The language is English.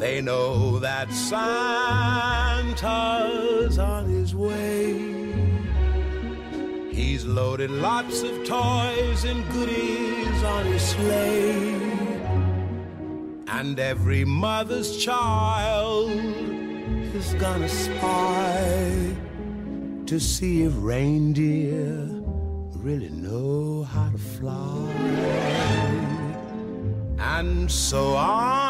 They know that Santa's on his way. He's loaded lots of toys and goodies on his sleigh. And every mother's child is gonna spy to see if reindeer really know how to fly. And so offering